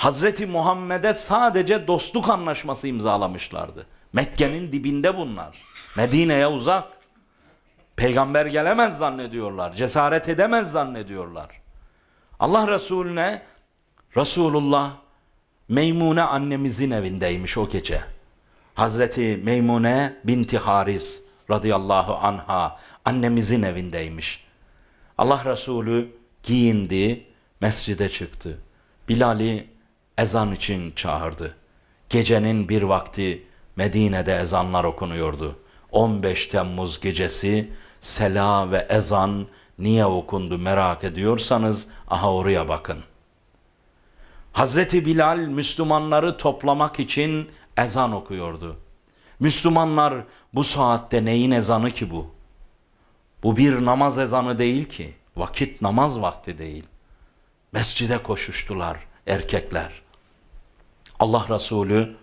Hazreti Muhammed'e sadece dostluk anlaşması imzalamışlardı. Mekke'nin dibinde bunlar. Medine'ye uzak. Peygamber gelemez zannediyorlar. Cesaret edemez zannediyorlar. Allah Resulüne Resulullah Meymune annemizin evindeymiş o gece. Hazreti Meymune binti Haris radıyallahu anha annemizin evindeymiş. Allah Resulü giyindi, mescide çıktı. Bilal'i ezan için çağırdı. Gecenin bir vakti Medine'de ezanlar okunuyordu. 15 Temmuz gecesi sela ve ezan niye okundu merak ediyorsanız aha oraya bakın. Hazreti Bilal Müslümanları toplamak için ezan okuyordu. Müslümanlar bu saatte neyin ezanı ki bu? Bu bir namaz ezanı değil ki. Vakit namaz vakti değil. Mescide koşuştular erkekler. Allah Resulü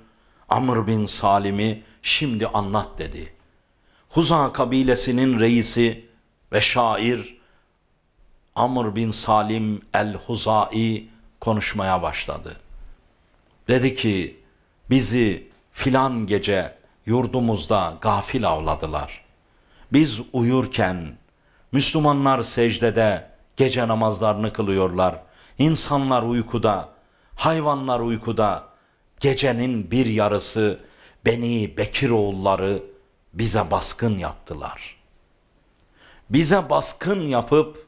Amr bin Salim'i şimdi anlat dedi. Huza kabilesinin reisi ve şair Amr bin Salim el-Huzai konuşmaya başladı. Dedi ki bizi filan gece yurdumuzda gafil avladılar. Biz uyurken Müslümanlar secdede gece namazlarını kılıyorlar. İnsanlar uykuda, hayvanlar uykuda. Gecenin bir yarısı Beni Bekir oğulları bize baskın yaptılar. Bize baskın yapıp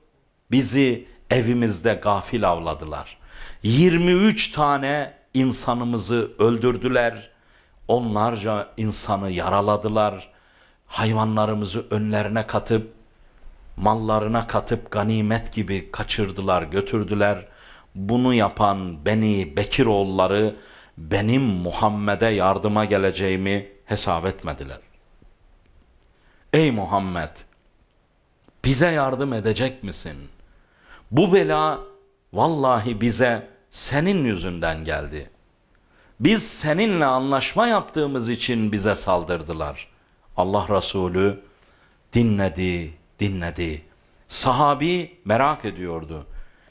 bizi evimizde gafil avladılar. 23 tane insanımızı öldürdüler. Onlarca insanı yaraladılar. Hayvanlarımızı önlerine katıp mallarına katıp ganimet gibi kaçırdılar, götürdüler. Bunu yapan Beni Bekiroğulları benim Muhammed'e yardıma geleceğimi hesap etmediler. Ey Muhammed! Bize yardım edecek misin? Bu bela vallahi bize senin yüzünden geldi. Biz seninle anlaşma yaptığımız için bize saldırdılar. Allah Resulü dinledi, dinledi. Sahabi merak ediyordu.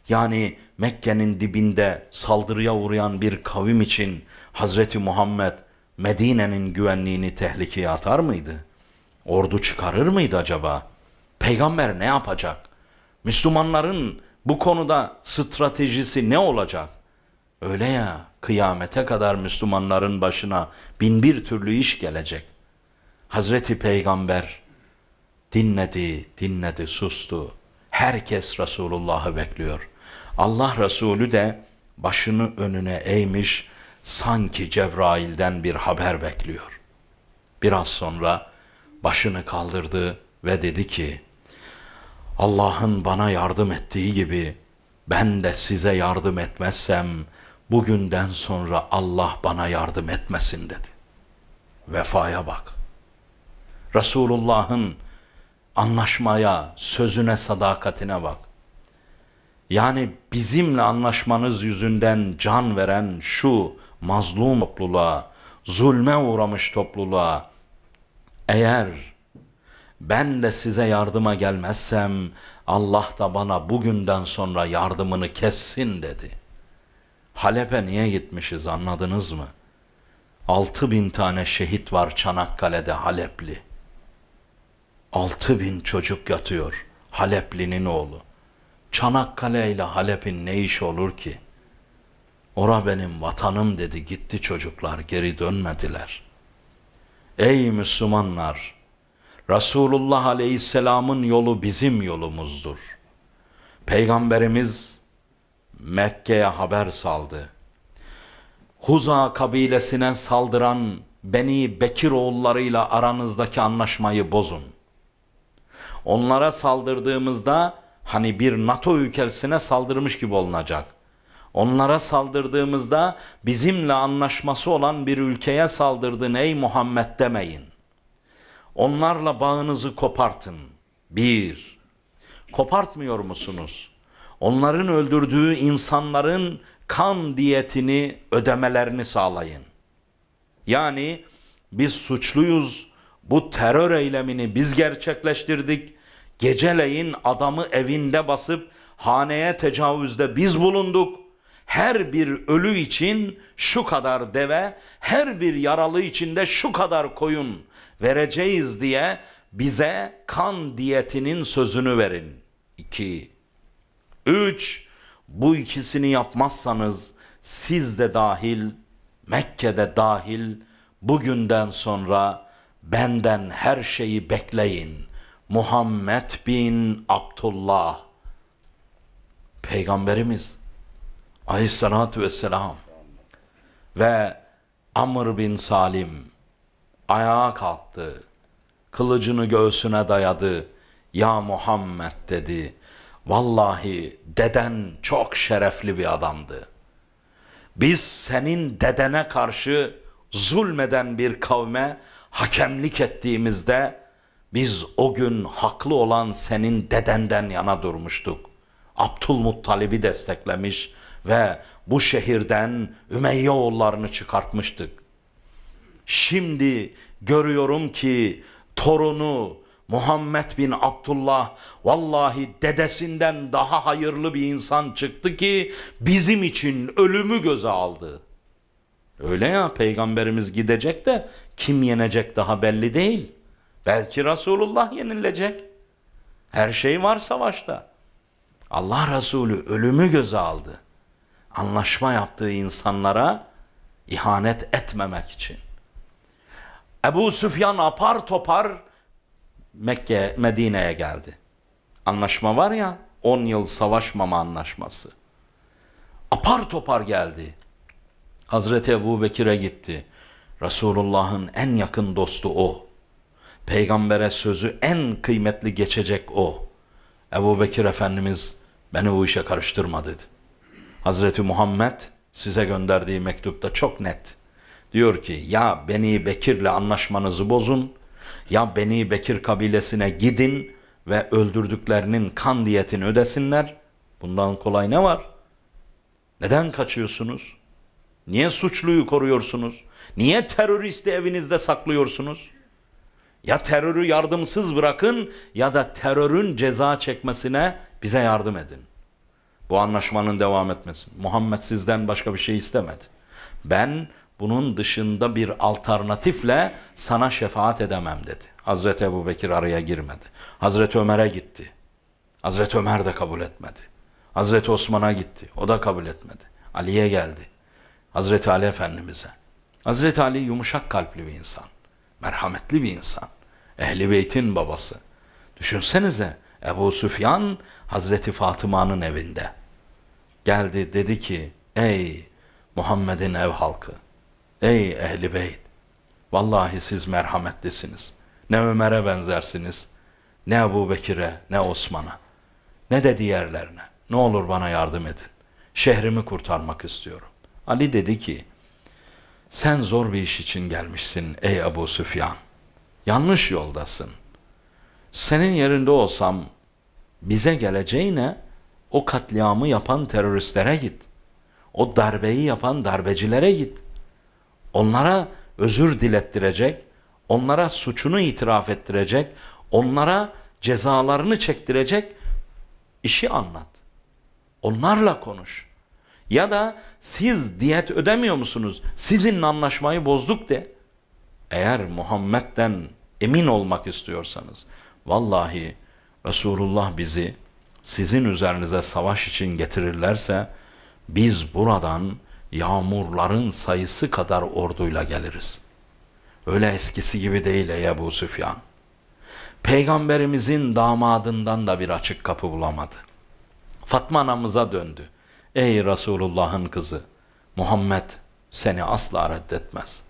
Yani Mekke'nin dibinde saldırıya uğrayan bir kavim için Hazreti Muhammed Medine'nin güvenliğini tehlikeye atar mıydı? Ordu çıkarır mıydı acaba? Peygamber ne yapacak? Müslümanların bu konuda stratejisi ne olacak? Öyle ya kıyamete kadar Müslümanların başına bin bir türlü iş gelecek. Hazreti Peygamber dinledi, dinledi, sustu. Herkes Resulullah'ı bekliyor. Allah Resulü de başını önüne eğmiş, sanki Cebrail'den bir haber bekliyor. Biraz sonra başını kaldırdı ve dedi ki, Allah'ın bana yardım ettiği gibi ben de size yardım etmezsem bugünden sonra Allah bana yardım etmesin dedi. Vefaya bak. Resulullah'ın anlaşmaya, sözüne, sadakatine bak. Yani bizimle anlaşmanız yüzünden can veren şu mazlum topluluğa, zulme uğramış topluluğa eğer ben de size yardıma gelmezsem Allah da bana bugünden sonra yardımını kessin dedi. Halep'e niye gitmişiz anladınız mı? Altı bin tane şehit var Çanakkale'de Halepli. Altı bin çocuk yatıyor Halepli'nin oğlu. Çanakkale ile Halep'in ne iş olur ki? Ora benim vatanım dedi gitti çocuklar geri dönmediler. Ey Müslümanlar! Resulullah Aleyhisselam'ın yolu bizim yolumuzdur. Peygamberimiz Mekke'ye haber saldı. Huza kabilesine saldıran Beni Bekir oğullarıyla aranızdaki anlaşmayı bozun. Onlara saldırdığımızda hani bir NATO ülkesine saldırmış gibi olunacak. Onlara saldırdığımızda bizimle anlaşması olan bir ülkeye saldırdın ey Muhammed demeyin. Onlarla bağınızı kopartın. Bir, kopartmıyor musunuz? Onların öldürdüğü insanların kan diyetini ödemelerini sağlayın. Yani biz suçluyuz, bu terör eylemini biz gerçekleştirdik. Geceleyin adamı evinde basıp haneye tecavüzde biz bulunduk. her bir ölü için şu kadar deve, her bir yaralı için de şu kadar koyun vereceğiz diye bize kan diyetinin sözünü verin. 2 3 Bu ikisini yapmazsanız siz de dahil, Mekke'de dahil bugünden sonra benden her şeyi bekleyin. Muhammed bin Abdullah Peygamberimiz Aleyhissalatu vesselam ve Amr bin Salim ayağa kalktı. Kılıcını göğsüne dayadı. Ya Muhammed dedi. Vallahi deden çok şerefli bir adamdı. Biz senin dedene karşı zulmeden bir kavme hakemlik ettiğimizde biz o gün haklı olan senin dedenden yana durmuştuk. Abdülmuttalib'i desteklemiş ve bu şehirden Ümeyye oğullarını çıkartmıştık. Şimdi görüyorum ki torunu Muhammed bin Abdullah vallahi dedesinden daha hayırlı bir insan çıktı ki bizim için ölümü göze aldı. Öyle ya peygamberimiz gidecek de kim yenecek daha belli değil. Belki Resulullah yenilecek. Her şey var savaşta. Allah Resulü ölümü göze aldı. Anlaşma yaptığı insanlara ihanet etmemek için. Ebu Süfyan apar topar Mekke, Medine'ye geldi. Anlaşma var ya 10 yıl savaşmama anlaşması. Apar topar geldi. Hazreti Ebu Bekir'e gitti. Resulullah'ın en yakın dostu o. Peygambere sözü en kıymetli geçecek o. Ebu Bekir Efendimiz beni bu işe karıştırma dedi. Hazreti Muhammed size gönderdiği mektupta çok net. Diyor ki ya Beni Bekir'le anlaşmanızı bozun ya Beni Bekir kabilesine gidin ve öldürdüklerinin kan diyetini ödesinler. Bundan kolay ne var? Neden kaçıyorsunuz? Niye suçluyu koruyorsunuz? Niye teröristi evinizde saklıyorsunuz? Ya terörü yardımsız bırakın ya da terörün ceza çekmesine bize yardım edin. Bu anlaşmanın devam etmesi. Muhammed sizden başka bir şey istemedi. Ben bunun dışında bir alternatifle sana şefaat edemem dedi. Hazreti Ebu Bekir araya girmedi. Hazreti Ömer'e gitti. Hazreti Ömer de kabul etmedi. Hazreti Osman'a gitti. O da kabul etmedi. Ali'ye geldi. Hazreti Ali Efendimiz'e. Hazreti Ali yumuşak kalpli bir insan. Merhametli bir insan. Ehli Beyt'in babası. Düşünsenize Ebu Süfyan Hazreti Fatıma'nın evinde. Geldi dedi ki ey Muhammed'in ev halkı Ey ehli beyt! Vallahi siz merhametlisiniz. Ne Ömer'e benzersiniz, ne Ebu Bekir'e, ne Osman'a, ne de diğerlerine. Ne olur bana yardım edin. Şehrimi kurtarmak istiyorum. Ali dedi ki, sen zor bir iş için gelmişsin ey Ebu Süfyan. Yanlış yoldasın. Senin yerinde olsam bize geleceğine o katliamı yapan teröristlere git. O darbeyi yapan darbecilere git onlara özür dilettirecek, onlara suçunu itiraf ettirecek, onlara cezalarını çektirecek işi anlat. Onlarla konuş. Ya da siz diyet ödemiyor musunuz? Sizinle anlaşmayı bozduk de. Eğer Muhammed'den emin olmak istiyorsanız, vallahi Resulullah bizi sizin üzerinize savaş için getirirlerse, biz buradan yağmurların sayısı kadar orduyla geliriz. Öyle eskisi gibi değil ey Ebu Süfyan. Peygamberimizin damadından da bir açık kapı bulamadı. Fatma anamıza döndü. Ey Resulullah'ın kızı, Muhammed seni asla reddetmez.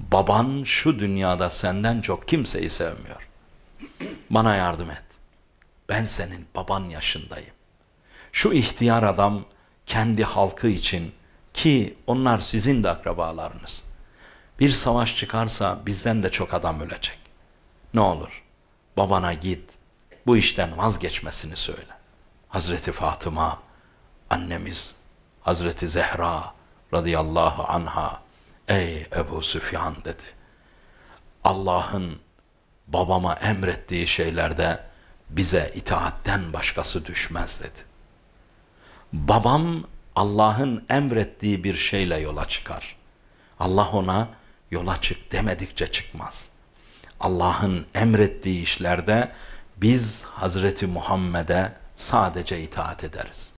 Baban şu dünyada senden çok kimseyi sevmiyor. Bana yardım et. Ben senin baban yaşındayım. Şu ihtiyar adam kendi halkı için ki onlar sizin de akrabalarınız. Bir savaş çıkarsa bizden de çok adam ölecek. Ne olur babana git bu işten vazgeçmesini söyle. Hazreti Fatıma annemiz Hazreti Zehra radıyallahu anha ey Ebu Süfyan dedi. Allah'ın babama emrettiği şeylerde bize itaatten başkası düşmez dedi. Babam Allah'ın emrettiği bir şeyle yola çıkar. Allah ona yola çık demedikçe çıkmaz. Allah'ın emrettiği işlerde biz Hazreti Muhammed'e sadece itaat ederiz.